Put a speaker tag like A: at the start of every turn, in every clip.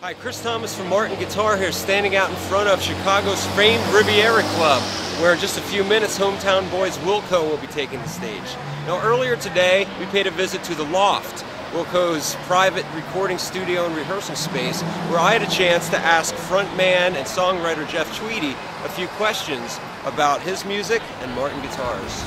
A: Hi, Chris Thomas from Martin Guitar here, standing out in front of Chicago's famed Riviera Club, where in just a few minutes, hometown boys Wilco will be taking the stage. Now, earlier today, we paid a visit to the Loft, Wilco's private recording studio and rehearsal space, where I had a chance to ask frontman and songwriter Jeff Tweedy a few questions about his music and Martin Guitars.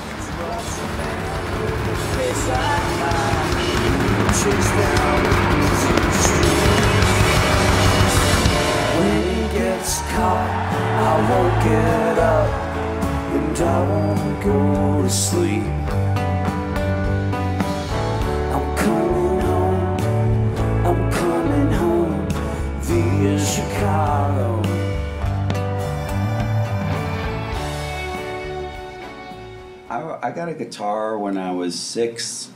B: Won't get up and I won't go to sleep. I'm coming home, I'm coming home via Chicago.
C: I, I got a guitar when I was six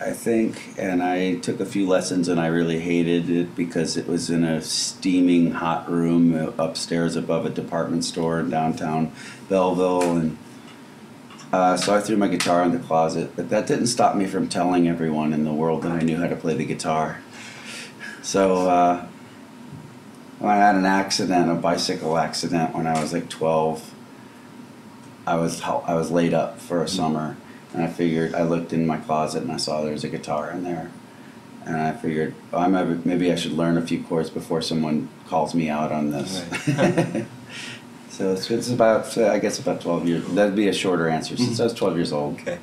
C: I think, and I took a few lessons and I really hated it because it was in a steaming hot room upstairs above a department store in downtown Belleville, and uh, so I threw my guitar in the closet. But that didn't stop me from telling everyone in the world that I knew how to play the guitar. So uh, when I had an accident, a bicycle accident, when I was like 12, I was I was laid up for a summer and I figured, I looked in my closet and I saw there was a guitar in there. And I figured, oh, I might, maybe I should learn a few chords before someone calls me out on this. Right. so it's, it's, about, I guess, about 12 years. That'd be a shorter answer since I was 12 years old.
A: Okay.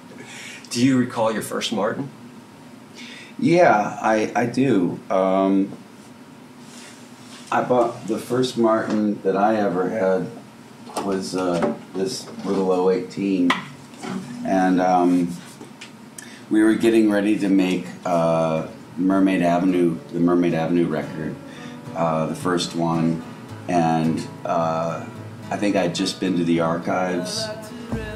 A: Do you recall your first Martin?
C: Yeah, I, I do. Um, I bought the first Martin that I ever had was uh, this little 018 and um, we were getting ready to make uh, Mermaid Avenue, the Mermaid Avenue record, uh, the first one, and uh, I think I'd just been to the archives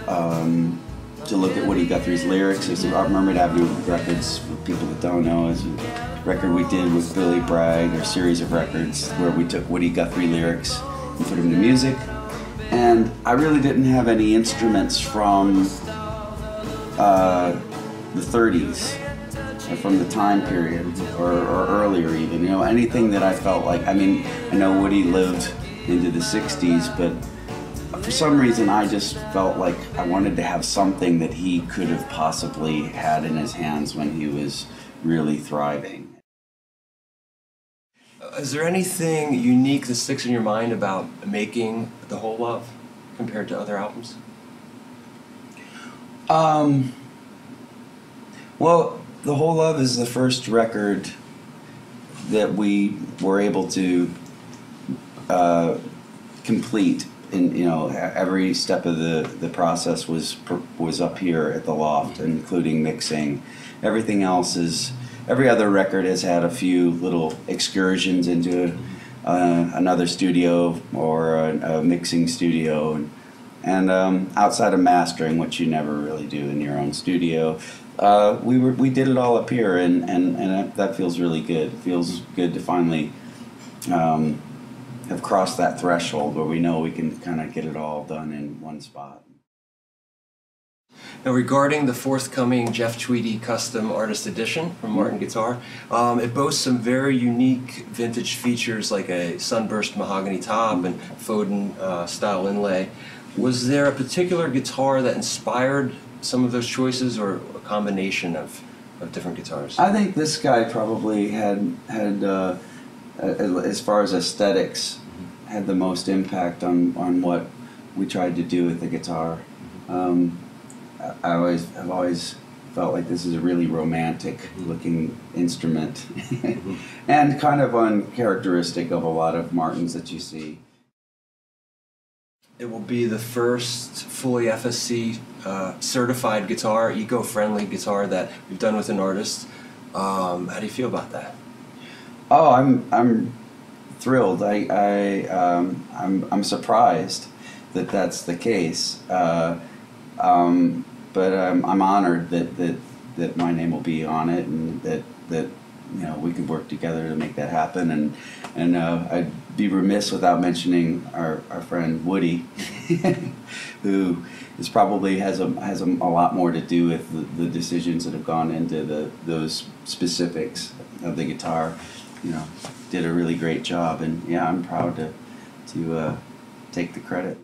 C: um, to look at Woody Guthrie's lyrics. It's our Mermaid Avenue records, for people that don't know, is a record we did with Billy Bragg, or series of records where we took Woody Guthrie lyrics and put them to music. And I really didn't have any instruments from uh, the 30s from the time period or, or, earlier even you know anything that i felt like i mean i know woody lived into the 60s but for some reason i just felt like i wanted to have something that he could have possibly had in his hands when he was really thriving.
A: Is there anything unique that sticks in your mind about making the whole love compared to other albums
C: um, well, The Whole Love is the first record that we were able to uh, complete. And you know, every step of the, the process was was up here at the loft, including mixing. Everything else is every other record has had a few little excursions into uh, another studio or a, a mixing studio. And, and um, outside of mastering, which you never really do in your own studio, uh, we were we did it all up here, and and and that feels really good. It feels good to finally um, have crossed that threshold where we know we can kind of get it all done in one spot.
A: Now, regarding the forthcoming Jeff Tweedy Custom Artist Edition from Martin mm-hmm. Guitar, um, it boasts some very unique vintage features like a sunburst mahogany top and Foden uh, style inlay. Was there a particular guitar that inspired some of those choices, or a combination of, of different guitars?
C: I think this guy probably had had uh, as far as esthetics mm-hmm. had the most impact on on what we tried to do with the guitar. Mm-hmm. Um, I always have always felt like this is a really romantic mm-hmm. looking instrument and kind of uncharacteristic of a lot of Martins that you see.
A: It will be the first fully FSC uh, certified guitar, eco-friendly guitar that we've done with an artist. Um, how do you feel about that?
C: Oh, I'm I'm thrilled. I, I um, I'm I'm surprised that that's the case. Uh, um, but I'm, I'm honored that, that that my name will be on it and that that you know we can work together to make that happen. And and uh, I'd be remiss without mentioning our, our friend Woody who is probably has a has a, a lot more to do with the, the, decisions that have gone into the those specifics of the guitar. You know did a really great job, and yeah, I'm proud to to uh, take the credit.